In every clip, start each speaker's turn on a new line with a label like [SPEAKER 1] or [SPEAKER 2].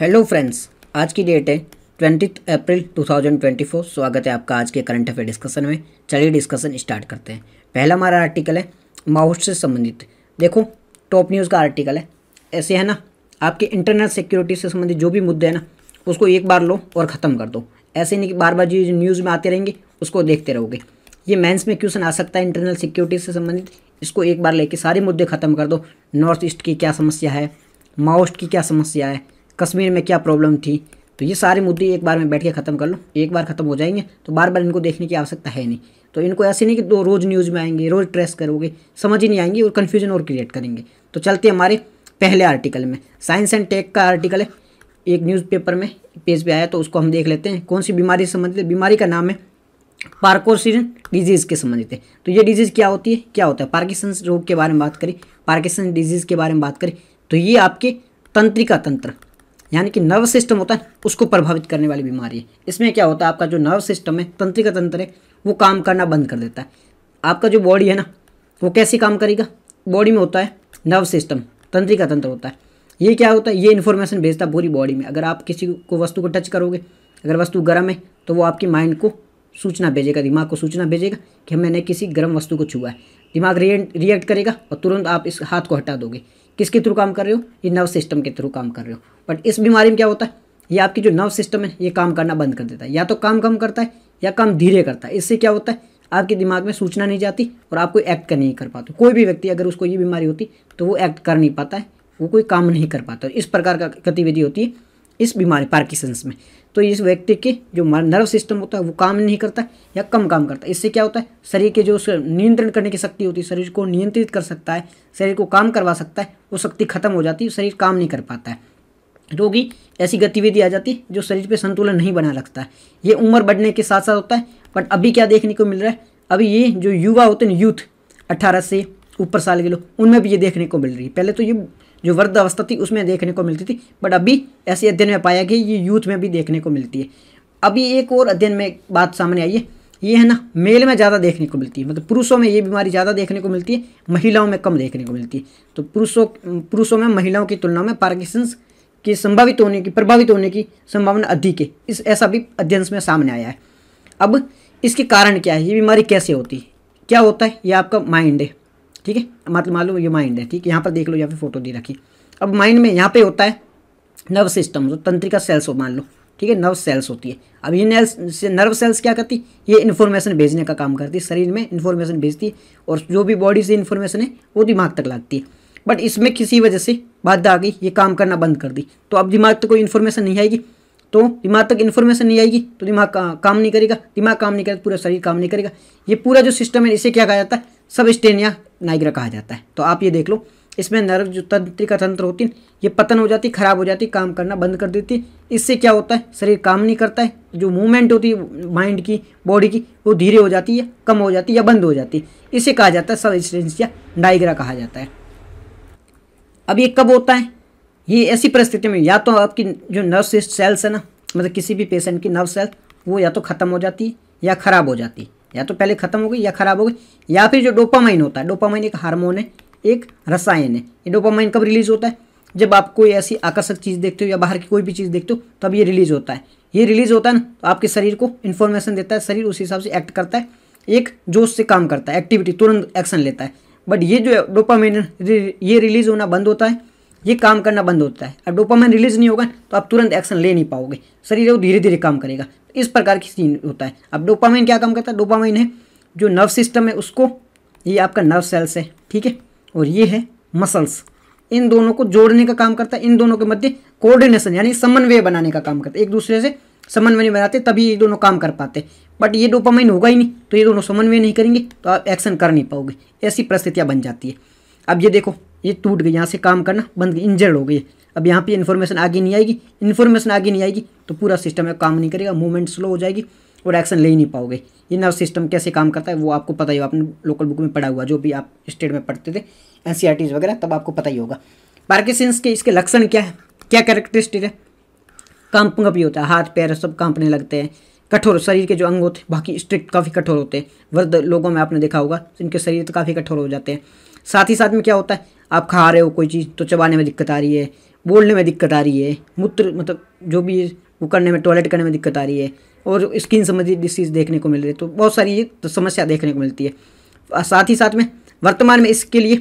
[SPEAKER 1] Hello friends आज की date है ट्वेंटी अप्रैल 2024 स्वागत है आपका आज के करंट अफेयर डिस्कशन में। चलिए डिस्कशन स्टार्ट करते हैं। पहला हमारा आर्टिकल है माओस्ट से संबंधित। देखो टॉप न्यूज़ का आर्टिकल है। ऐसे है ना, आपके इंटरनेट सिक्योरिटी से संबंधित जो भी मुद्दे हैं ना, उसको एक बार लो और ख़त्म कर दो। ऐसे नहीं कि बार बार जो न्यूज़ में आते रहेंगे, उसको देखते रहोगे। ये मेंस में क्वेश्चन आ सकता है इंटरनल सिक्योरिटी से संबंधित। इसको एक बार लेके सारे मुद्दे ख़त्म कर दो। नॉर्थ ईस्ट की क्या समस्या है? माओस्ट की क्या समस्या है? कश्मीर में क्या प्रॉब्लम थी? तो ये सारे मुद्दे एक बार में बैठ के ख़त्म कर लो। एक बार ख़त्म हो जाएँगे तो बार बार इनको देखने की आवश्यकता है नहीं। तो इनको ऐसे नहीं कि दो रोज़ न्यूज़ में आएँगे, रोज़ ट्रेस करोगे, समझ ही नहीं आएँगे और कन्फ्यूज़न और क्रिएट करेंगे। तो चलते हमारे पहले आर्टिकल में। साइंस एंड टेक का आर्टिकल है। एक न्यूज़पेपर में पेज पे आया तो उसको हम देख लेते हैं। कौन सी बीमारी संबंधित है? बीमारी का नाम है पार्कोसिन डिज़ीज़ के संबंधित है। तो ये डिज़ीज़ क्या होती है? क्या होता है? पार्किसन रोग के बारे में बात करें। पार्किसन डिज़ीज़ के बारे में बात करें। तो ये आपके तंत्रिका तंत्र। यानी कि नर्व सिस्टम होता है उसको प्रभावित करने वाली बीमारी है। इसमें क्या होता है, आपका जो नर्व सिस्टम है, तंत्रिका तंत्र है, वो काम करना बंद कर देता है। आपका जो बॉडी है ना, वो कैसे काम करेगा? बॉडी में होता है नर्व सिस्टम तंत्रिका तंत्र होता है। ये क्या होता है? ये इन्फॉर्मेशन भेजता है पूरी बॉडी में। अगर आप किसी को वस्तु को टच करोगे, अगर वस्तु गर्म है तो वो आपकी माइंड को सूचना भेजेगा, दिमाग को सूचना भेजेगा कि मैंने किसी गर्म वस्तु को छुआ है। दिमाग रिएक्ट करेगा और तुरंत आप इस हाथ को हटा दोगे। किसके थ्रू काम कर रहे हो? ये नर्व सिस्टम के थ्रू काम कर रहे हो। बट इस बीमारी में क्या होता है? ये आपकी जो नर्व सिस्टम है, ये काम करना बंद कर देता है। या तो काम कम करता है, या काम धीरे करता है। इससे क्या होता है? आपके दिमाग में सूचना नहीं जाती और आप कोई एक्ट कर नहीं कर पाते। कोई भी व्यक्ति अगर उसको ये बीमारी होती तो वो एक्ट कर नहीं पाता है। वो कोई काम नहीं कर पाता। इस प्रकार का गतिविधि होती है इस बीमारी पार्किसंस में। तो इस व्यक्ति के जो नर्व सिस्टम होता है, वो काम नहीं करता या कम काम करता इससे क्या होता है? शरीर के जो नियंत्रण करने की शक्ति होती है, शरीर को नियंत्रित कर सकता है, शरीर को काम करवा सकता है, वो शक्ति खत्म हो जाती है, शरीर काम नहीं कर पाता है। रोगी ऐसी गतिविधि आ जाती है, जो शरीर पर संतुलन नहीं बना रखता है। ये उम्र बढ़ने के साथ साथ होता है, बट अभी क्या देखने को मिल रहा है? अभी ये जो युवा होते हैं यूथ अट्ठारह से ऊपर साल के लोग, उनमें भी ये देखने को मिल रही है। पहले तो ये जो वृद्ध अवस्था थी, उसमें देखने को मिलती थी। बट अभी ऐसे अध्ययन में पाया कि ये यूथ में भी देखने को मिलती है। अभी एक और अध्ययन में बात सामने आई है। ये है ना, मेल में ज़्यादा देखने को मिलती है। मतलब पुरुषों में ये बीमारी ज़्यादा देखने को मिलती है, महिलाओं में कम देखने को मिलती है। तो पुरुषों पुरुषों में, महिलाओं की तुलना में पार्किसंस के संभावित होने की, प्रभावित होने की संभावना अधिक है। इस, ऐसा भी अध्ययन में सामने आया है। अब इसके कारण क्या है? ये बीमारी कैसे होती है? क्या होता है? ये आपका माइंड है। ठीक है? मतलब लो ये माइंड है ठीक है? यहाँ पर देख लो यहाँ पे फ़ोटो दे रखी। अब माइंड में यहाँ पे होता है नर्व सिस्टम जो तंत्रिका सेल्स हो मान लो ठीक है? नर्व सेल्स होती है। अब ये नर्व सेल्स क्या करती? ये इन्फॉर्मेशन भेजने का काम करती है शरीर में इन्फॉर्मेशन भेजती है और जो भी बॉडी से इन्फॉर्मेशन है वो दिमाग तक लगती है। बट इसमें किसी वजह से बाधा आ गई ये काम करना बंद कर दी। तो अब दिमाग तक कोई इन्फॉर्मेशन नहीं आएगी। तो दिमाग तक इन्फॉर्मेशन नहीं आएगी तो दिमाग का, काम नहीं करेगा। दिमाग काम नहीं करेगा पूरा शरीर काम नहीं करेगा। ये पूरा जो सिस्टम है इसे क्या कहा जाता है? सब स्टेनिया नाइग्रा कहा जाता है। तो आप ये देख लो, इसमें नर्व जो तंत्रिका तंत्र होती है ये पतन हो जाती, खराब हो जाती, काम करना बंद कर देती। इससे क्या होता है? शरीर काम नहीं करता है। जो मूवमेंट होती है माइंड की बॉडी की, वो धीरे हो जाती है कम हो जाती है या बंद हो जाती। है इसे कहा जाता है सब या नाइग्रा कहा जाता है। अब ये कब होता है? ये ऐसी परिस्थिति में या तो आपकी जो नर्व सेल्स है ना मतलब किसी भी पेशेंट की नर्व सेल वो या तो ख़त्म हो जाती है या ख़राब हो जाती। है या तो पहले ख़त्म हो गई या ख़राब हो गई, या फिर जो डोपामाइन होता है, डोपामाइन एक हार्मोन है, एक रसायन है। ये डोपामाइन कब रिलीज़ होता है? जब आप कोई ऐसी आकर्षक चीज़ देखते हो या बाहर की कोई भी चीज़ देखते हो, तब ये रिलीज़ होता है। ये रिलीज़ होता है ना तो आपके शरीर को इन्फॉर्मेशन देता है, शरीर उस हिसाब से एक्ट करता है, एक जोश से काम करता है एक्टिविटी तुरंत एक्शन लेता है। बट ये जो डोपामाइन ये रिलीज़ होना बंद होता है ये काम करना बंद होता है। अब डोपामाइन रिलीज़ नहीं होगा तो आप तुरंत एक्शन ले नहीं पाओगे। शरीर वो धीरे धीरे काम करेगा। इस प्रकार की सीन होता है। अब डोपामाइन क्या काम करता है? डोपामाइन है जो नर्व सिस्टम है उसको, ये आपका नर्व सेल्स है, ठीक है? और ये है मसल्स इन दोनों को जोड़ने का काम करता है। इन दोनों के मध्य कोऑर्डिनेशन यानी समन्वय बनाने का काम करता है। एक दूसरे से समन्वय बनाते, तभी ये दोनों काम कर पाते। बट ये डोपामाइन होगा ही नहीं तो ये दोनों समन्वय नहीं करेंगे तो आप एक्शन कर नहीं पाओगे। ऐसी परिस्थितियाँ बन जाती है। अब ये देखो, ये टूट गई, यहाँ से काम करना बंद इंजर्ड हो गई। अब यहाँ पे इन्फॉर्मेशन आगे नहीं आएगी इन्फॉर्मेशन आगे नहीं आएगी तो पूरा सिस्टम है काम नहीं करेगा मूवमेंट स्लो हो जाएगी और एक्शन ले ही नहीं पाओगे। ये नर्व सिस्टम कैसे काम करता है, वो आपको पता ही होगा, आपने लोकल बुक में पढ़ा हुआ, जो भी आप स्टेट में पढ़ते थे एन वगैरह, तब आपको पता ही होगा। पार्किसंस के इसके लक्षण क्या है? क्या कैरेक्टरिस्टिक है? काँप भी होता है, हाथ, पैर सब कांपने लगते हैं। कठोर शरीर के जो अंग होते हैं, बाकी स्ट्रिक्ट काफ़ी कठोर होते हैं। वृद्ध लोगों में आपने देखा होगा इनके शरीर तो काफ़ी कठोर हो जाते हैं। साथ ही साथ में क्या होता है, आप खा रहे हो, कोई चीज़ तो चबाने में दिक्कत आ रही है, बोलने में दिक्कत आ रही है, मूत्र मतलब जो भी वो करने में टॉयलेट करने में दिक्कत आ रही है, और स्किन संबंधी डिसीज़ देखने को मिल रही है तो बहुत सारी तो समस्या देखने को मिलती है। साथ ही साथ में वर्तमान में इसके लिए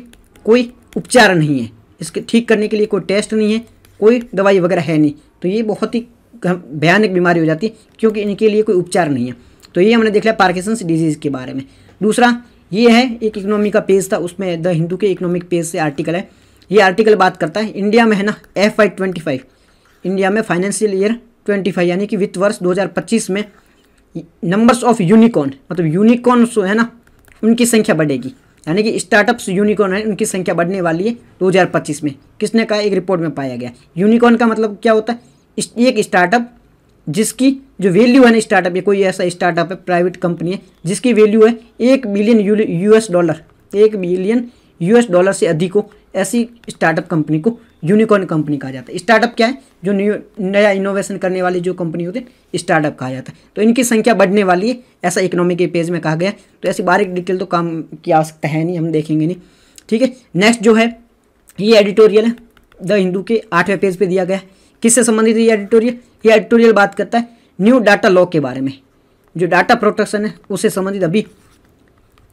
[SPEAKER 1] कोई उपचार नहीं है। इसके ठीक करने के लिए कोई टेस्ट नहीं है, कोई दवाई वगैरह है नहीं। तो ये बहुत ही भयानक बीमारी हो जाती है, क्योंकि इनके लिए कोई उपचार नहीं है। तो ये हमने देख लिया पार्किसंस डिज़ीज़ के बारे में। दूसरा, ये है, एक इकोनॉमी का पेज था, उसमें द हिंदू के इकोनॉमिक पेज से आर्टिकल है। ये आर्टिकल बात करता है इंडिया में है ना F I twenty five India में फाइनेंशियल ईयर ट्वेंटी फाइव यानी कि वित्त वर्ष दो हज़ार पच्चीस में नंबर्स ऑफ़ यूनिकॉर्न मतलब यूनिकॉर्न है ना, उनकी संख्या बढ़ेगी। यानी कि स्टार्टअप्स यूनिकॉर्न है, उनकी संख्या बढ़ने वाली है 2025 में। किसने कहा? एक रिपोर्ट में पाया गया। यूनिकॉर्न का मतलब क्या होता है? एक स्टार्टअप जिसकी जो वैल्यू है ना स्टार्टअप, ये कोई ऐसा स्टार्टअप है, प्राइवेट कंपनी है, जिसकी वैल्यू है एक बिलियन यूएस डॉलर। एक बिलियन यूएस डॉलर से अधिक हो ऐसी स्टार्टअप कंपनी को, यूनिकॉर्न कंपनी कहा जाता है। स्टार्टअप क्या है? जो न्यू इनोवेशन करने वाली जो कंपनी होती है, स्टार्टअप कहा जाता है। तो इनकी संख्या बढ़ने वाली है, ऐसा इकोनॉमी के पेज में कहा गया। तो ऐसी बारीक डिटेल तो काम की आवश्यकता है नहीं, हम देखेंगे नहीं। ठीक है नेक्स्ट जो है, ये एडिटोरियल है, द हिंदू के आठवें पेज पे दिया गया है। किससे संबंधित है ये एडिटोरियल ये एडिटोरियल बात करता है न्यू डाटा लॉ के बारे में। जो डाटा प्रोटेक्शन है, उससे संबंधित अभी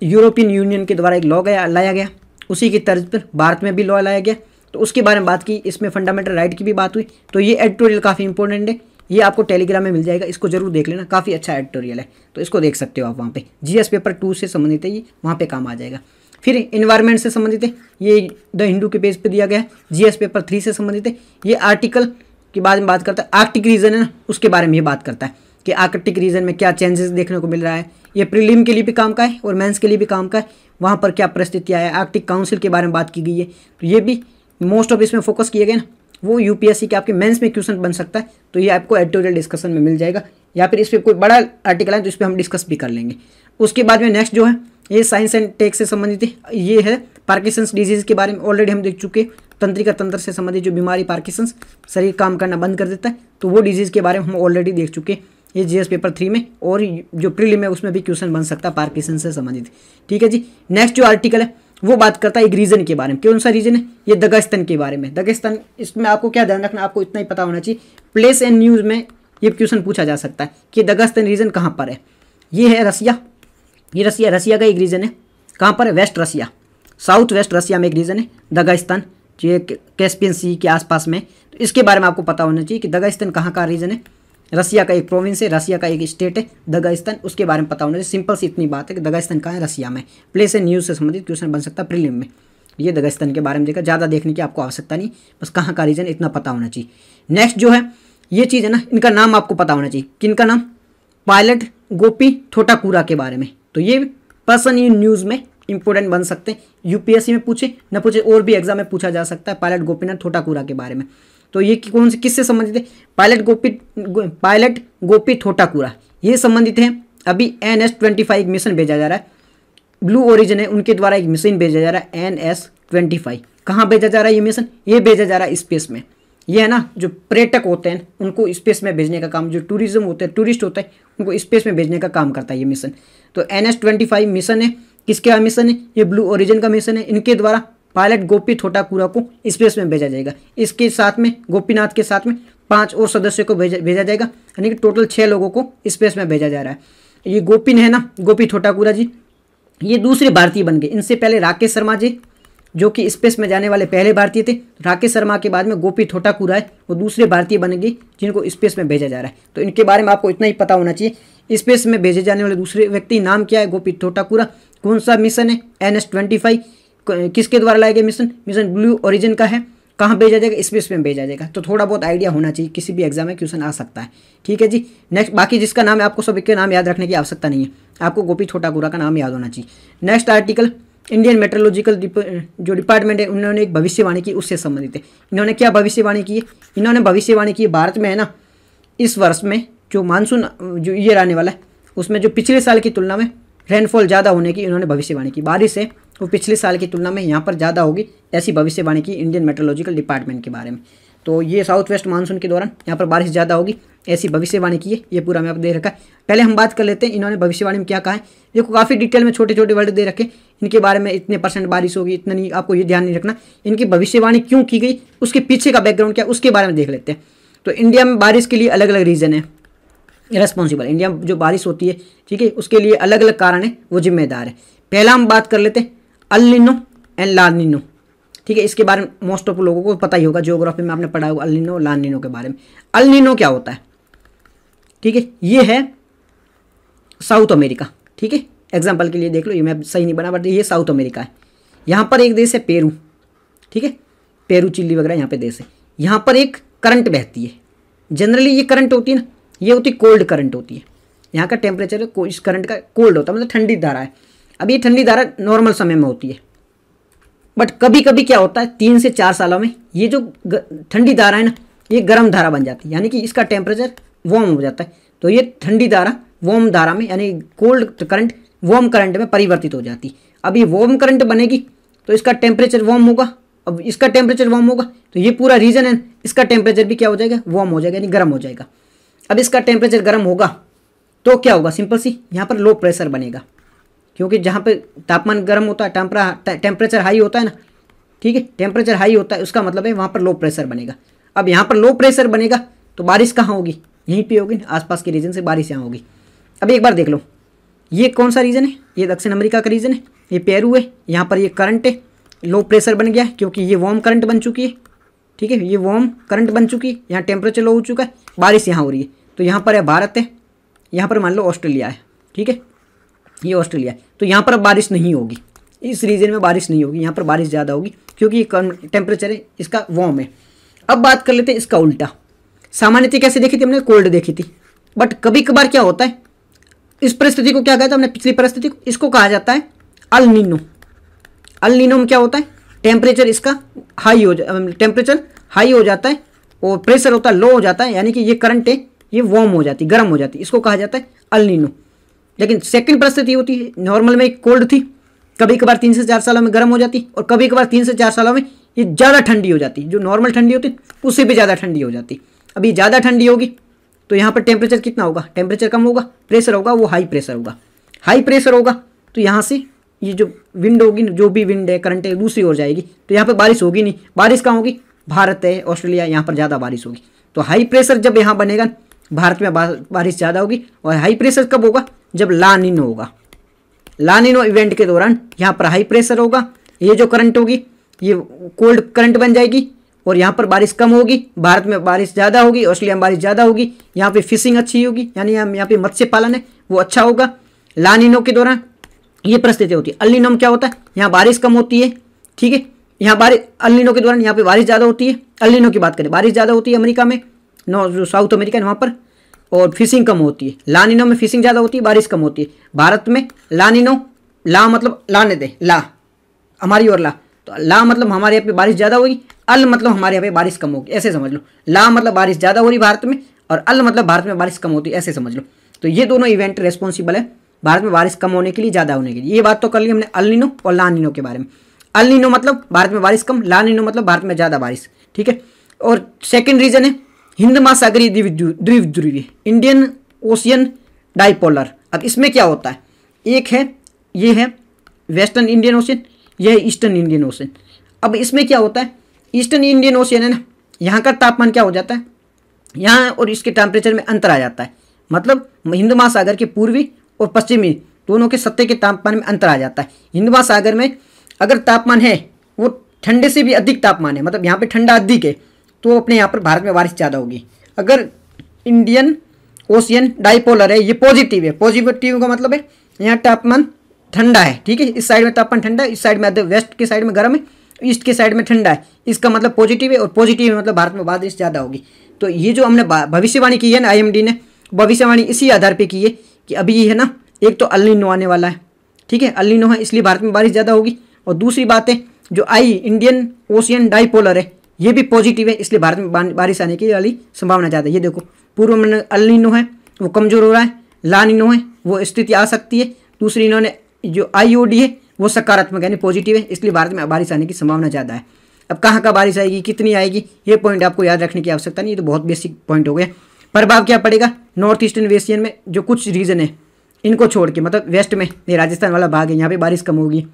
[SPEAKER 1] यूरोपियन यूनियन के द्वारा एक लॉ गया, लाया गया। उसी की तर्ज पर भारत में भी लॉ लाया गया। तो उसके बारे में बात की, इसमें फंडामेंटल राइट की भी बात हुई। तो ये एडिटोरियल काफ़ी इंपॉर्टेंट है। ये आपको टेलीग्राम में मिल जाएगा। इसको ज़रूर देख लेना। काफ़ी अच्छा एडिटोरियल है। तो इसको देख सकते हो आप वहाँ पे। जीएस पेपर टू से संबंधित है ये। वहाँ पे काम आ जाएगा। फिर इन्वायरमेंट से संबंधित है। ये द हिंदू के पेज पे दिया गया। है जीएस पेपर थ्री से संबंधित है। ये आर्टिकल के बाद में बात करता है आर्टिक रीजन है ना, उसके बारे में ये बात करता है कि आर्कटिक रीजन में क्या चेंजेस देखने को मिल रहा है। ये प्रीलिम के लिए भी काम का है और मेंस के लिए भी काम का है। वहाँ पर क्या परिस्थितियाँ है? आर्कटिक काउंसिल के बारे में बात की गई है। तो ये भी मोस्ट ऑफ़ इसमें फोकस किए गए ना, वो यूपीएससी के आपके मेंस में क्वेश्चन बन सकता है। तो ये आपको एडिटोरियल डिस्कशन में मिल जाएगा। या फिर इस पर कोई बड़ा आर्टिकल है तो इस पर हम डिस्कस भी कर लेंगे। उसके बाद में नेक्स्ट जो है ये साइंस एंड टेक से संबंधित है ये है। पार्किसंस डिज़ीज़ के बारे में ऑलरेडी हम देख चुके तंत्रिका तंत्र से संबंधित जो बीमारी पार्किसंस शरीर काम करना बंद कर देता है। तो वो डिज़ीज़ के बारे में हम ऑलरेडी देख चुके ये जीएस पेपर थ्री में और जो प्रीलिम है, उसमें भी क्वेश्चन बन सकता है पार्किसन से संबंधित। ठीक है जी? नेक्स्ट जो आर्टिकल है, वो बात करता है एक रीजन के बारे में। कौन सा रीजन है? ये दगस्तन के बारे में। दगस्तन इसमें आपको क्या ध्यान रखना आपको इतना ही पता होना चाहिए। प्लेस एंड न्यूज़ में ये क्वेश्चन पूछा जा सकता है कि दगस्तन रीजन कहाँ पर है? ये है रसिया। ये रसिया रसिया का एक रीजन है। कहाँ पर है? West Russia south west Russia में एक रीजन है दगास्तान जो कैस्पियन सी के आसपास में। तो इसके बारे में आपको पता होना चाहिए कि दगास्तान कहाँ का रीजन है। रसिया का एक प्रोविंस है, रसिया का एक स्टेट है दगास्तान उसके बारे में पता होना चाहिए। सिंपल सी इतनी बात है कि दगास्तान कहाँ है? रसिया में। प्लेस एंड न्यूज़ से संबंधित क्वेश्चन बन सकता है प्रीलिम में। ये दगास्तान के बारे में देखा, ज़्यादा देखने की आपको आवश्यकता नहीं, बस कहाँ का रीजन इतना पता होना चाहिए। नेक्स्ट जो है, ये चीज़ है ना, इनका नाम आपको पता होना चाहिए। किनका नाम? पायलट गोपी थोटाकूरा के बारे में। तो ये पर्सन इन न्यूज़ में इंपॉर्टेंट बन सकते हैं। यूपीएससी में पूछे, न पूछे, और भी एग्ज़ाम में पूछा जा सकता है पायलट गोपीनाथ थोटाकुरा के बारे में। तो ये कौन से किससे संबंधित है? Pilot Gopi pilot Gopi Thotakura. ये संबंधित है। अभी N S twenty five mission भेजा जा रहा है। ब्लू ओरिजिन है, उनके द्वारा एक मिशन भेजा जा रहा है एन एस ट्वेंटी फाइव कहाँ भेजा जा रहा है ये मिशन ये भेजा जा रहा है स्पेस में। ये है ना, जो पर्यटक होते हैं, उनको स्पेस में भेजने का काम, जो टूरिज़्म होते हैं टूरिस्ट होते हैं, उनको स्पेस में भेजने का काम करता है ये मिशन तो N S twenty five mission है। किसके मिशन है? ये ब्लू ओरिजिन का मिशन है। इनके द्वारा पायलट गोपी थोटाकुरा को स्पेस में भेजा जाएगा। इसके साथ में, गोपीनाथ के साथ में पाँच और सदस्यों को भेजा भेजा जाएगा। यानी कि टोटल छः लोगों को स्पेस में भेजा जा रहा है। ये गोपिन है ना, गोपी थोटाकुरा जी, ये दूसरे भारतीय बन गए। इनसे पहले राकेश शर्मा जी, जो कि स्पेस में जाने वाले पहले भारतीय थे। राकेश शर्मा के बाद में गोपी थोटाकुरा है। वो दूसरे भारतीय बन गए जिनको स्पेस में भेजा जा रहा है। तो इनके बारे में आपको इतना ही पता होना चाहिए स्पेस में भेजे जाने वाले दूसरे व्यक्ति, नाम क्या है? गोपी थोटाकुरा कौन सा मिशन है? N S twenty five. किसके द्वारा लाया गया मिशन मिशन ब्लू ओरिजिन का है। कहाँ भेजा जाएगा? स्पेस में भेजा जाएगा। तो थोड़ा बहुत आइडिया होना चाहिए। किसी भी एग्ज़ाम में क्वेश्चन आ सकता है। ठीक है जी? नेक्स्ट बाकी जिसका नाम है, आपको सभी के नाम याद रखने की आवश्यकता नहीं है। आपको गोपी छोटागुरा का नाम याद होना चाहिए। नेक्स्ट आर्टिकल इंडियन मेट्रोलॉजिकल जो डिपार्टमेंट है, उन्होंने एक भविष्यवाणी की, उससे संबंधित है। इन्होंने क्या भविष्यवाणी की इन्होंने भविष्यवाणी की, भारत में है ना, इस वर्ष में जो मानसून, जो ईयर आने वाला है, उसमें जो पिछले साल की तुलना में रेनफॉल ज़्यादा होने की इन्होंने भविष्यवाणी की। बारिश है वो पिछले साल की तुलना में यहाँ पर ज़्यादा होगी, ऐसी भविष्यवाणी की इंडियन मेट्रोलॉजिकल डिपार्टमेंट के बारे में। तो ये साउथ वेस्ट मानसून के दौरान यहाँ पर बारिश ज़्यादा होगी, ऐसी भविष्यवाणी की है, ये पूरा मैं आपको दे रखा है। पहले हम बात कर लेते हैं इन्होंने भविष्यवाणी में क्या कहा है। देखो, काफ़ी डिटेल में छोटे छोटे वर्ड दे रखे इनके बारे में इतने परसेंट बारिश होगी, इतना नहीं, आपको ये ध्यान नहीं रखना। इनकी भविष्यवाणी क्यों की गई, उसके पीछे का बैकग्राउंड क्या, उसके बारे में देख लेते हैं। तो इंडिया में बारिश के लिए अलग अलग रीज़न है। रेस्पॉन्सिबल इंडिया जो बारिश होती है, ठीक है, उसके लिए अलग अलग कारण है, वो जिम्मेदार है। पहला हम बात कर लेते हैं अलिनो एंड लानिनो ठीक है, इसके बारे में मोस्ट ऑफ़ लोगों को पता ही होगा जियोग्राफी में आपने पढ़ा होगा अलिनो लानिनो के बारे में। अलिनो क्या होता है? ठीक है, ये है साउथ अमेरिका। ठीक है एग्ज़ाम्पल के लिए देख लो, ये मैं सही नहीं बना बट ये साउथ अमेरिका है। यहाँ पर एक देश है पेरू। ठीक है, पेरू चिल्ली वगैरह यहाँ पे देश है। यहाँ पर एक करंट बहती है। जनरली ये करंट होती है ना ये होती कोल्ड करंट होती है। यहाँ का टेम्परेचर इस करंट का कोल्ड होता है मतलब ठंडी धारा है। अब ये ठंडी धारा नॉर्मल समय में होती है। बट कभी कभी क्या होता है, तीन से चार सालों में ये जो ठंडी धारा है ना, ये गर्म धारा बन जाती है। यानी कि इसका टेम्परेचर वार्म हो जाता है। तो ये ठंडी धारा वार्म धारा में, यानी कोल्ड करंट वार्म करंट में परिवर्तित हो जाती अब ये वार्म करंट बनेगी तो इसका टेम्परेचर वार्म होगा। अब इसका टेम्परेचर वार्म होगा तो ये पूरा रीजन है इसका टेम्परेचर भी क्या हो जाएगा? वार्म हो जाएगा, यानी गर्म हो जाएगा। अब इसका टेम्परेचर गर्म होगा तो क्या होगा? सिंपल सी, यहाँ पर लो प्रेशर बनेगा। क्योंकि जहाँ पर तापमान गर्म होता है टेम्परा टेम्परेचर हाई होता है ना, ठीक है? टेम्परेचर हाई होता है, उसका मतलब है वहाँ पर लो प्रेशर बनेगा। अब यहाँ पर लो प्रेशर बनेगा तो बारिश कहाँ होगी? यहीं पे होगी, आसपास के रीजन से बारिश यहाँ होगी। अब एक बार देख लो, ये कौन सा रीजन है? ये दक्षिण अमेरिका का रीजन है, ये पेरू है, यहाँ पर ये करंट है लो प्रेशर बन गया है, क्योंकि ये वार्म करंट बन चुकी है, ठीक है? ये वार्म करंट बन चुकी है, यहाँ टेम्परेचर लो हो चुका है, बारिश यहाँ हो रही है। तो यहाँ पर है भारत है। यहाँ पर मान लो ऑस्ट्रेलिया है, ठीक है? ये ऑस्ट्रेलिया है। तो यहाँ पर बारिश नहीं होगी। इस रीजन में बारिश नहीं होगी, यहाँ पर बारिश ज़्यादा होगी, क्योंकि टेम्परेचर है, इसका वार्म है। अब बात कर लेते हैं इसका उल्टा। सामान्यतः कैसे देखी थी हमने? कोल्ड देखी थी। बट कभी कभार क्या होता है? इस परिस्थिति को क्या कहता है? हमने पिछली परिस्थिति को, इसको कहा जाता है अल नीनो। अल नीनो में क्या होता है? टेम्परेचर इसका हाई हो जा टेम्परेचर हाई हो जाता है और प्रेशर होता है लो हो जाता है, यानी कि ये करंट है। ये वार्म हो जाती, गर्म हो जाती। इसको कहा जाता है अलनीनो लेकिन सेकंड परिस्थिति होती है नॉर्मल में कोल्ड थी कभी कभार तीन से चार सालों में गर्म हो जाती और कभी कभार तीन से चार सालों में ये ज़्यादा ठंडी हो जाती। जो नॉर्मल ठंडी होती, उससे भी ज़्यादा ठंडी हो जाती। अभी ज़्यादा ठंडी होगी तो यहाँ पर टेम्परेचर कितना होगा? टेम्परेचर कम होगा प्रेशर होगा, वो हाई प्रेशर होगा। हाई प्रेशर होगा तो यहाँ से ये जो विंड होगी, जो भी विंड है करंट है, दूसरी ओर जाएगी। तो यहाँ पर बारिश होगी नहीं। बारिश कहाँ होगी? भारत है, ऑस्ट्रेलिया, यहाँ पर ज़्यादा बारिश होगी। तो हाई प्रेशर जब यहाँ बनेगा भारत में बारिश ज़्यादा होगी और हाई प्रेशर कब होगा? जब लानिनो होगा। लानिनो इवेंट के दौरान यहाँ पर हाई प्रेशर होगा। ये जो करंट होगी, ये कोल्ड करंट बन जाएगी और यहाँ पर बारिश कम होगी। भारत में बारिश ज़्यादा होगी, ऑस्ट्रेलिया में बारिश ज़्यादा होगी। यहाँ पे फिशिंग अच्छी होगी, यानी हम यहाँ पे मत्स्य पालन है, वो अच्छा होगा। लानिनो के दौरान ये परिस्थिति होती है। अलिनो में क्या होता है? यहाँ बारिश कम होती है, ठीक है? यहाँ बारिश अलिनो के दौरान यहाँ पे बारिश ज़्यादा होती है। अलिनो की बात करें, बारिश ज़्यादा होती है अमेरिका में नौ, जो साउथ अमेरिका है वहाँ पर, और फिशिंग कम होती है। लानिनो में फिशिंग ज़्यादा होती है, बारिश कम होती है। भारत में लानिनो, ला मतलब लाने दे, ला, हमारी और ला। तो ला मतलब हमारे यहाँ पे बारिश ज़्यादा होगी, अल मतलब हमारे यहाँ पे बारिश कम होगी, ऐसे समझ लो। ला मतलब बारिश ज़्यादा हो रही भारत में, और अल मतलब भारत में बारिश कम होती है, ऐसे समझ लो। तो ये दोनों इवेंट रेस्पॉन्सिबल है, भारत में बारिश कम होने के लिए, ज़्यादा होने के लिए। ये बात तो कर ली हमने अलिनो और लानिनो के बारे में। अलिनो मतलब भारत में बारिश कम, लानिनो मतलब भारत में ज़्यादा बारिश, ठीक है? और सेकेंड रीजन है हिंद महासागरीय द्वीप ध्रुवीय इंडियन ओशियन डाइपोलर। अब इसमें क्या होता है? एक है, ये है वेस्टर्न इंडियन ओशियन, यह है ईस्टर्न इंडियन ओशियन। अब इसमें क्या होता है? ईस्टर्न इंडियन ओशियन है ना, यहाँ का तापमान क्या हो जाता है? यहाँ और इसके टेम्परेचर में अंतर आ जाता है। मतलब हिंद महासागर के पूर्वी और पश्चिमी दोनों के सत्य के तापमान में अंतर आ जाता है। हिंद महासागर में अगर तापमान है, वो ठंडे से भी अधिक तापमान है। मतलब यहाँ पे ठंडा अधिक है। तो अपने यहाँ पर भारत में बारिश ज़्यादा होगी। अगर इंडियन ओशियन डाइपोलर है, ये पॉजिटिव है। पॉजिटिव का मतलब है, यहाँ तापमान ठंडा है, ठीक है? इस साइड में तापमान ठंडा है, इस साइड में वेस्ट के साइड में गर्म है, ईस्ट के साइड में ठंडा है। इसका मतलब पॉजिटिव है और पॉजिटिव मतलब भारत में बारिश ज़्यादा होगी। तो ये जो हमने भविष्यवाणी की है ना आईएमडी ने, भविष्यवाणी इसी आधार पर की है कि अभी ये है ना, एक तो अलिनो आने वाला है, ठीक है? अलिनो है, इसलिए भारत में बारिश ज़्यादा होगी। और दूसरी बात है, जो आई इंडियन ओशियन डाइपोलर है ये भी पॉजिटिव है, इसलिए भारत में बारिश आने की वाली संभावना ज़्यादा है। ये देखो, पूर्व में अलिनो है, वो कमज़ोर हो रहा है लानिनो है, वो स्थिति आ सकती है। दूसरी इन्होंने जो आईओडी है, वो सकारात्मक यानी पॉजिटिव है, इसलिए भारत में बारिश आने की संभावना ज़्यादा है। अब कहाँ का बारिश आएगी, कितनी आएगी, ये पॉइंट आपको याद रखने की आवश्यकता नहीं, ये तो बहुत बेसिक पॉइंट हो गया। प्रभाव क्या पड़ेगा? नॉर्थ ईस्टर्न एशियन में जो कुछ रीजन है, इनको छोड़ के मतलब वेस्ट में राजस्थान वाला भाग है, यहाँ पे बारिश कम होगी।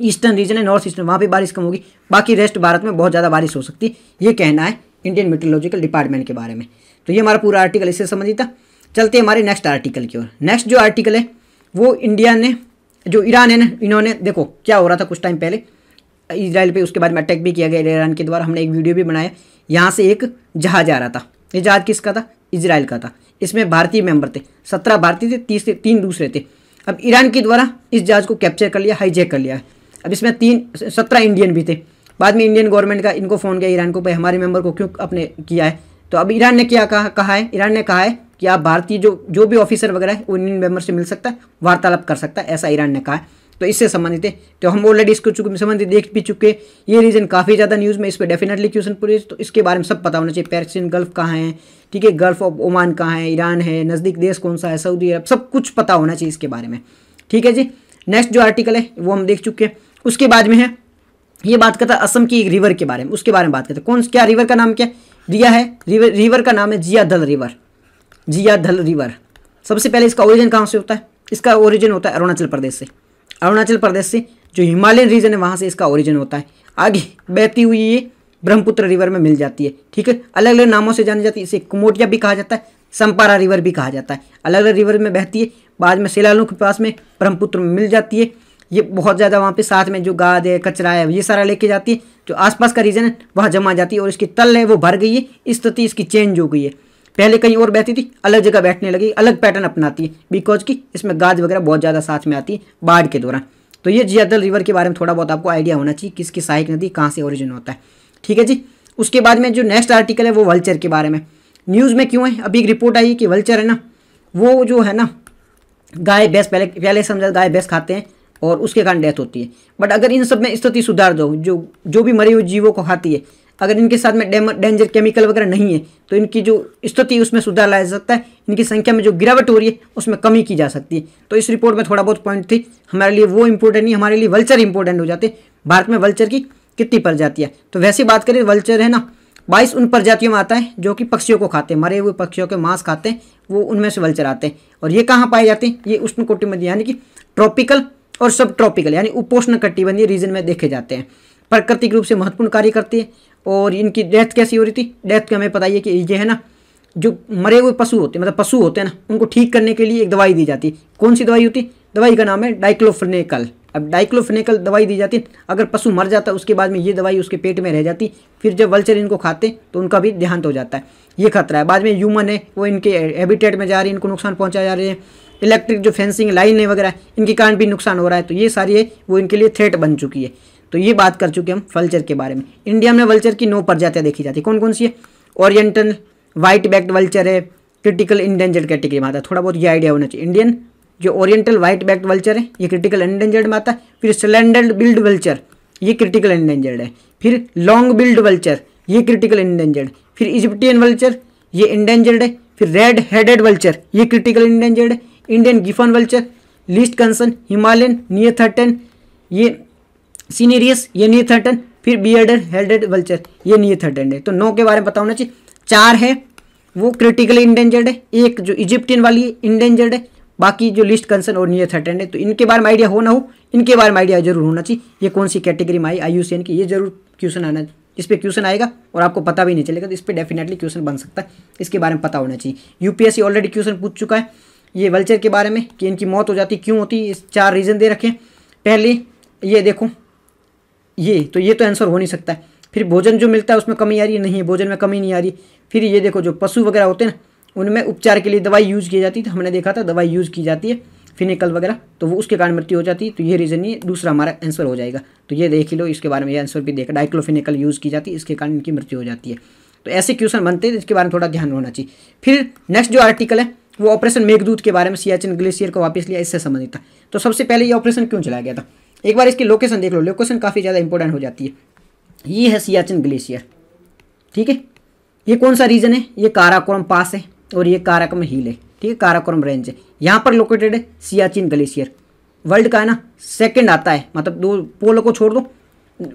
[SPEAKER 1] ईस्टर्न रीजन है, नॉर्थ ईस्टर्न, वहाँ पे बारिश कम होगी। बाकी रेस्ट भारत में बहुत ज़्यादा बारिश हो सकती। है ये कहना है इंडियन मेट्रोलॉजिकल डिपार्टमेंट के बारे में। तो ये हमारा पूरा आर्टिकल इससे संबंधित था। चलते हमारे नेक्स्ट आर्टिकल की ओर। नेक्स्ट जो आर्टिकल है, वो इंडिया ने, जो ईरान है ना, इन्होंने, देखो, क्या हो रहा था कुछ टाइम पहले। इसराइल पे उसके बाद में अटैक भी किया गया ईरान के द्वारा। हमने एक वीडियो भी बनाया। यहाँ से एक जहाज़ आ रहा था। ये जहाज़ किसका था? इसराइल का था। इसमें भारतीय मेंबर थे। सत्रह भारतीय थे, तीस तीन दूसरे थे। अब ईरान के द्वारा इस जहाज़ को कैप्चर कर लिया हाईजैक कर लिया अब इसमें तीन, सत्रह इंडियन भी थे। बाद में इंडियन गवर्नमेंट का इनको फ़ोन किया ईरान को, भाई हमारे मेंबर को क्यों अपने किया है? तो अब ईरान ने क्या कहा कहा है? ईरान ने कहा है कि आप भारतीय जो जो भी ऑफिसर वगैरह है, वो इंडियन मेंबर से मिल सकता है, वार्तालाप कर सकता है, ऐसा ईरान ने कहा है। तो इससे संबंधित है। तो हम ऑलरेडी इसको चुके, संबंधित देख भी चुके ये रीजन काफ़ी ज़्यादा न्यूज़ में इस पर डेफिनेटली क्वेश्चन पूरे तो इसके बारे में सब पता होना चाहिए। पैरसिन गल्फ कहाँ है? ठीक है गल्फ ऑफ़ ओमान कहाँ है? ईरान है? नज़दीक देश कौन सा है? सऊदी अरब सब कुछ पता होना चाहिए इसके बारे में। ठीक है जी? नेक्स्ट जो आर्टिकल है, वो हम देख चुके हैं। उसके बाद में है, ये बात करता है असम की एक रिवर के बारे में, उसके बारे में बात करते हैं। कौन, क्या रिवर का नाम क्या रिया है। रिवर रिवर का नाम है जिया दल रिवर जिया दल रिवर सबसे पहले इसका ओरिजिन कहाँ से होता है? इसका ओरिजिन होता है अरुणाचल प्रदेश से। अरुणाचल प्रदेश से जो हिमालयन रीजन है, वहाँ से इसका ओरिजिन होता है। आगे बहती हुई ये ब्रह्मपुत्र रिवर में मिल जाती है, ठीक है? अलग अलग नामों से जानी जाती है, इसे कुमोटिया भी कहा जाता है, संपारा रिवर भी कहा जाता है। अलग अलग रिवर में बहती है, बाद में सेलालू के पास में ब्रह्मपुत्र में मिल जाती है। ये बहुत ज़्यादा वहाँ पे साथ में जो गाद है, कचरा है, ये सारा लेके जाती है, जो आसपास का रीजन है, वहाँ जमा जाती है और इसकी तल है, वो भर गई है स्थिति इसकी चेंज हो गई है। पहले कहीं और बहती थी, अलग जगह बैठने लगी, अलग पैटर्न अपनाती है बिकॉज़ की इसमें गाद वगैरह बहुत ज़्यादा साथ में आती है, बाढ़ के दौरान। तो ये जियादल रिवर के बारे में थोड़ा बहुत आपको आइडिया होना चाहिए, किसकी सहायक नदी कहाँ से ओरिजिन होता है। ठीक है जी? उसके बाद में जो नेक्स्ट आर्टिकल है, वो वल्चर के बारे में। न्यूज़ में क्यों है? अभी एक रिपोर्ट आई है कि वल्चर है ना, वो जो है ना, गाय, भैंस, पहले पहले समझा गाय, भैंस खाते हैं और उसके कारण डेथ होती है। बट अगर इन सब में स्थिति सुधार दो, जो जो भी मरे हुए जीवों को खाती है, अगर इनके साथ में डेंजर केमिकल वगैरह नहीं है तो इनकी जो स्थिति उसमें सुधार लाया जा सकता है। इनकी संख्या में जो गिरावट हो रही है, उसमें कमी की जा सकती है। तो इस रिपोर्ट में थोड़ा बहुत पॉइंट थी। हमारे लिए वो इंपॉर्टेंट नहीं, हमारे लिए वल्चर इंपॉर्टेंट हो जाते। भारत में वल्चर की कितनी प्रजातियाँ तो वैसे बात करें वल्चर है ना, बाईस उन प्रजातियों में आता है, जो कि पक्षियों को खाते हैं। मरे हुए पक्षियों के मांस खाते हैं, वो उनमें से वल्चर आते हैं। और ये कहाँ पाए जाते हैं? ये उष्ण यानी कि ट्रॉपिकल और सब ट्रॉपिकल यानी उपोष्ण कटिबंधीय रीजन में देखे जाते हैं। प्राकृतिक रूप से महत्वपूर्ण कार्य करती है और इनकी डेथ कैसी हो रही थी? डेथ का हमें पता ही है कि ये है ना, जो मरे हुए पशु होते हैं मतलब पशु होते हैं ना, उनको ठीक करने के लिए एक दवाई दी जाती है। कौन सी दवाई होती? दवाई का नाम है डाइक्लोफिनेकल अब डाइक्लोफिनेकल दवाई दी जाती अगर पशु मर जाता उसके बाद में ये दवाई उसके पेट में रह जाती फिर जब वल्चर इनको खाते तो उनका भी देहांत हो जाता है। ये खतरा है। बाद में ह्यूमन है, वो इनके हैबिटेट में जा रही है, इनको नुकसान पहुँचा जा रहे हैं। इलेक्ट्रिक जो फेंसिंग लाइन है वगैरह इनके कारण भी नुकसान हो रहा है। तो ये सारी है, वो इनके लिए थ्रेट बन चुकी है। तो ये बात कर चुके हम वल्चर के बारे में। इंडिया में वल्चर की नौ प्रजातियाँ देखी जाती है। कौन कौन सी है? ओरिएंटल वाइट बैक्ड वल्चर है क्रिटिकल इंडेंजर्ड कैटेगरी में आता है। थोड़ा बहुत ये आइडिया होना चाहिए। इंडियन जो ओरिएंटल वाइट बैक्ड वल्चर है, ये क्रिटिकल इंडेंजर्ड में आता है। फिर सिलेंडर्ड बिल्ड वल्चर ये क्रिटिकल इंडेंजर्ड है। फिर लॉन्ग बिल्ड वल्चर ये क्रिटिकल इंडेंजर्ड फिर इजिप्टियन वल्चर ये इंडेंजर्ड है। फिर रेड हेडेड वल्चर ये क्रिटिकल इंडेंजर्ड है। Indian griffon vulture least concern Himalayan near threatened ये सीनेरियस ये नियथर्टन फिर बियर्डर हेडेड वल्चर ये नियथर्टन है। तो नौ के बारे में पता होना चाहिए चार है, वो क्रिटिकली इंडेंजर्ड है, एक जो इजिप्टियन वाली है इंडेंजर्ड है, बाकी जो लिस्ट कंसर्न और नियथर्टन है। तो इनके बारे में आइडिया हो ना हो, इनके बारे में आइडिया ज़रूर होना चाहिए। ये कौन सी कैटेगरी में आई? आई की। ये ज़रूर क्वेश्चन आना इस पर क्वेश्चन आएगा और आपको पता भी नहीं चलेगा तो इस पर डेफिनेटली क्वेश्चन बन सकता है। इसके बारे में पता होना चाहिए। यूपीएससी ऑलरेडी क्वेश्चन पूछ चुका है। ये वल्चर के बारे में कि इनकी मौत हो जाती, क्यों होती, इस चार रीज़न दे रखे पहले, ये देखो, ये तो ये तो आंसर हो नहीं सकता है। फिर भोजन जो मिलता है, उसमें कमी आ रही है? नहीं, भोजन में कमी नहीं आ रही। फिर ये देखो, जो पशु वगैरह होते हैं ना, उनमें उपचार के लिए दवाई यूज़ की जाती है। तो हमने देखा था, दवाई यूज़ की जाती है, फिनिकल वगैरह तो वो उसके कारण मृत्यु हो जाती है। तो ये रीज़न नहीं दूसरा हमारा आंसर हो जाएगा। तो ये देख ही लो, इसके बारे में ये आंसर भी देखा डाइक्लोफिनिकल यूज़ की जाती है, इसके कारण इनकी मृत्यु हो जाती है। तो ऐसे क्वेश्चन बनते हैं, इसके बारे में थोड़ा ध्यान होना चाहिए। फिर नेक्स्ट जो आर्टिकल है वो ऑपरेशन मेघदूत के बारे में सियाचिन ग्लेशियर को वापस लिया, इससे संबंधित था। तो सबसे पहले ये ऑपरेशन क्यों चलाया गया था? एक बार इसकी लोकेशन देख लो, लोकेशन काफ़ी ज़्यादा इंपॉर्टेंट हो जाती है। ये है सियाचिन ग्लेशियर, ठीक है? ये कौन सा रीजन है? ये काराकोरम पास है और ये काराकोरम हिल है, ठीक है? काराकोरम रेंज है। यहाँ पर लोकेटेड है सियाचिन ग्लेशियर। वर्ल्ड का है ना? सेकंड आता है मतलब दो पोल को छोड़ दो,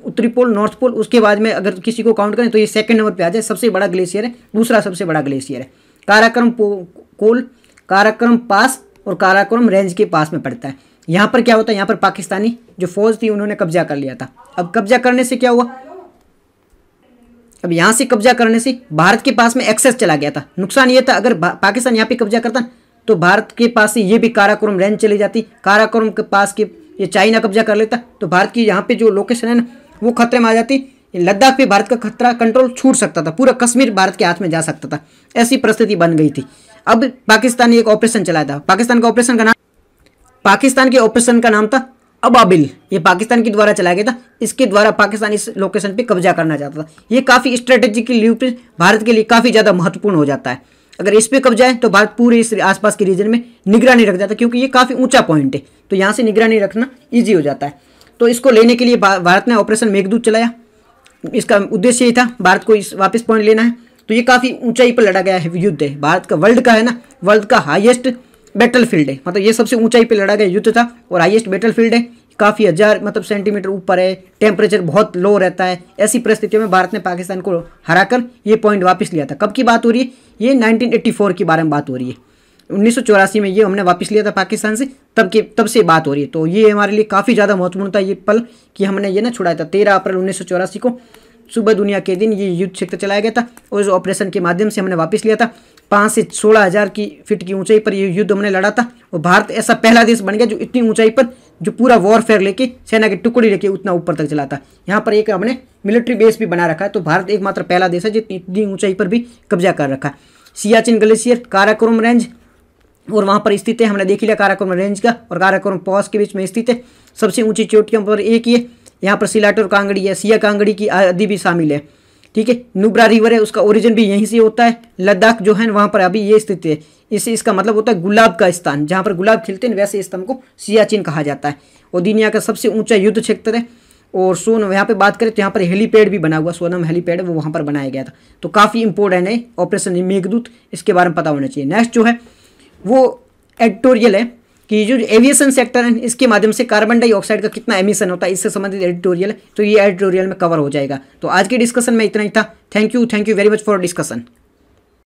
[SPEAKER 1] उत्तरी पोल नॉर्थ पोल उसके बाद में अगर किसी को काउंट करें तो ये सेकंड नंबर पे आ जाए। सबसे बड़ा ग्लेशियर है, दूसरा सबसे बड़ा ग्लेशियर है। काराक्रम कोल, काराक्रम पास और काराक्रम रेंज के पास में पड़ता है। यहाँ पर क्या होता है? यहाँ पर पाकिस्तानी जो फौज थी, उन्होंने कब्जा कर लिया था। अब कब्जा करने से क्या हुआ? अब यहाँ से कब्जा करने से भारत के पास में एक्सेस चला गया था। नुकसान ये था, अगर पाकिस्तान यहाँ पे कब्जा करता तो भारत के पास से ये भी काराकोरम रेंज चली जाती। काराकोरम के पास के ये चाइना कब्जा कर लेता तो भारत की यहाँ पे जो लोकेशन है ना, वो खतरे में आ जाती। लद्दाख पे भारत का खतरा कंट्रोल छूट सकता था, पूरा कश्मीर भारत के हाथ में जा सकता था। ऐसी परिस्थिति बन गई थी। अब पाकिस्तान ने एक ऑपरेशन चलाया था। पाकिस्तान का ऑपरेशन का नाम पाकिस्तान के ऑपरेशन का नाम था अबाबिल। ये पाकिस्तान के द्वारा चलाया गया था। इसके द्वारा पाकिस्तान इस लोकेशन पे कब्जा करना चाहता था। ये काफ़ी स्ट्रेटेजिक पे भारत के लिए काफ़ी ज़्यादा महत्वपूर्ण हो जाता है। अगर इस पर कब्जा है तो भारत पूरे इस आसपास के रीजन में निगरानी रख जाता है, क्योंकि ये काफ़ी ऊँचा पॉइंट है। तो यहाँ से निगरानी रखना ईजी हो जाता है। तो इसको लेने के लिए भारत ने ऑपरेशन मेघदूत चलाया। इसका उद्देश्य ये था, भारत को इस वापस पॉइंट लेना है। तो ये काफ़ी ऊंचाई पर लड़ा गया है युद्ध। है भारत का वर्ल्ड का है ना, वर्ल्ड का हाईएस्ट बैटल फ़ील्ड है। मतलब ये सबसे ऊंचाई पर लड़ा गया युद्ध था और हाईएस्ट बैटल फ़ील्ड है। काफ़ी हज़ार मतलब सेंटीमीटर ऊपर है टेम्परेचर बहुत लो रहता है। ऐसी परिस्थितियों में भारत ने पाकिस्तान को हराकर ये पॉइंट वापस लिया था। कब की बात हो रही है? ये 1984 के बारे में बात हो रही है। उन्नीस सौ चौरासी में ये हमने वापस लिया था पाकिस्तान से, तब के तब से बात हो रही है। तो ये हमारे लिए काफ़ी ज़्यादा महत्वपूर्ण था ये पल कि हमने ये ना छुड़ाया था। तेरह अप्रैल उन्नीस सौ चौरासी को सुबह दुनिया के दिन ये युद्ध क्षेत्र चलाया गया था और इस ऑपरेशन के माध्यम से हमने वापस लिया था। पाँच से सोलह हज़ार की फिट की ऊंचाई पर ये युद्ध हमने लड़ा था और भारत ऐसा पहला देश बन गया जो इतनी ऊंचाई पर, जो पूरा वॉरफेयर लेके, सेना की टुकड़ी लेके उतना ऊपर तक चला था। यहाँ पर एक हमने मिलिट्री बेस भी बना रखा है तो भारत एकमात्र पहला देश है जितनी इतनी ऊंचाई पर भी कब्जा कर रखा है। सियाचिन ग्लेशियर, काराकोरम रेंज और वहाँ पर स्थित है। हमने देख लिया, काराकोरम रेंज का और काराकोरम पॉस के बीच में स्थित है। सबसे ऊँची चोटियों पर एक ही है यहाँ पर सिलाट और कांगड़ी है सिया कांगड़ी की आदि भी शामिल है। ठीक है? नुब्रा रिवर है, उसका ओरिजिन भी यहीं से होता है। लद्दाख जो है, वहाँ पर अभी ये स्थिति है। इससे इसका मतलब होता है गुलाब का स्थान, जहाँ पर गुलाब खिलते हैं, वैसे स्थान को सियाचिन कहा जाता है। और दुनिया का सबसे ऊँचा युद्ध क्षेत्र है। और सोन, यहाँ पे बात करें तो यहाँ पर हेलीपैड भी बना हुआ, सोनम हेलीपैड वो वहाँ पर बनाया गया था। तो काफ़ी इंपॉर्टेंट है ऑपरेशन मेघदूत, इसके बारे में पता होना चाहिए। नेक्स्ट जो है वो एडिटोरियल है कि जो एविएशन सेक्टर है, इसके माध्यम से कार्बन डाइऑक्साइड का कितना एमिशन होता है, इससे संबंधित एडिटोरियल तो ये एडिटोरियल में कवर हो जाएगा। तो आज के डिस्कशन में इतना ही था। Thank you thank you very much for discussion